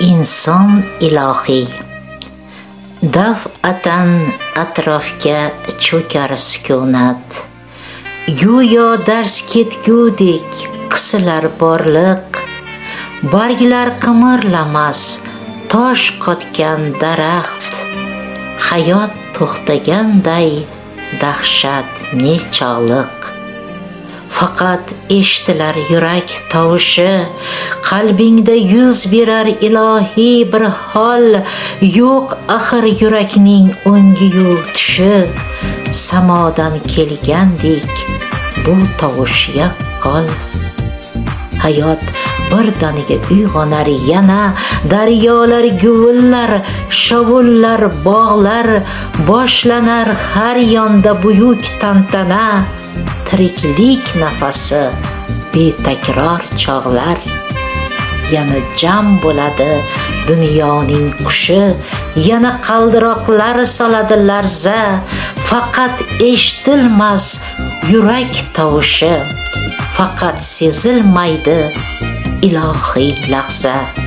inson ilohiy. Daf'atan atrofga cho'kar sukunat. Go'yo dars ketgudek qisilar borliq. Barglar qimirlamas tosh qotgan daraxt. Hayot to'xtaganday dahshat nechog'liq faqat eshitilar yurak tovushi qalbingda yuz berar ilohiy bir hol. Yo'q axir yurakning o'ngiyu tushi samodan kelgandek bu tovush yaqqol. Hayot birdaniga uyg'onar yana daryolar guvillar shovullar bog'lar boshlanar har yonda buyuk tantana tiriklik nafasi betakror chog'lar. Yana jam bo'ladi dunyoning qushi yana qaldiroqlar soladi larza faqat eshitilmas yurak tovushi faqat sezilmaydi ilohiy lahza.